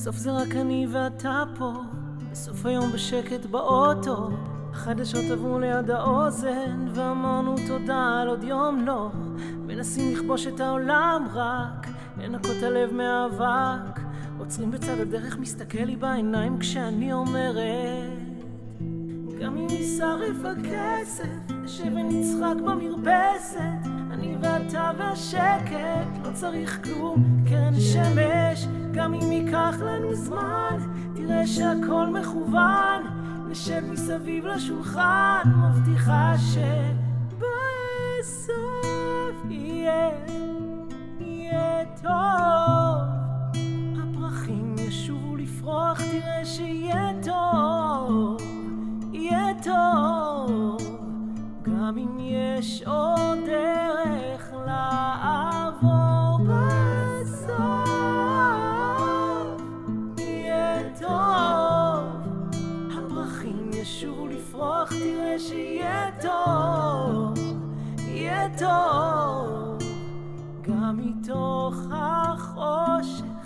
בסוף זה רק אני ואתה פה, בסוף היום בשקט באוטו. החדשות עברו ליד האוזן, ואמרנו תודה על עוד יום לא. מנסים לכבוש את העולם רק, לנקות הלב מאבק. עוצרים בצד הדרך, מסתכל לי בעיניים כשאני אומרת גם אם יישרף הכסף, נשב ונצחק במרפסת אני ואתה והשקט, לא צריך כלום, קרן שמש גם אם ייקח לנו זמן, תראה שהכל מכוון נשב מסביב לשולחן, מבטיחה שבסוף יהיה, יהיה טוב. הפרחים ישובו לפרוח, תראה שיהיה טוב, יהיה טוב. גם אם יש עוד תפתח, תראה שיהיה טוב, יהיה טוב, גם מתוך החושך.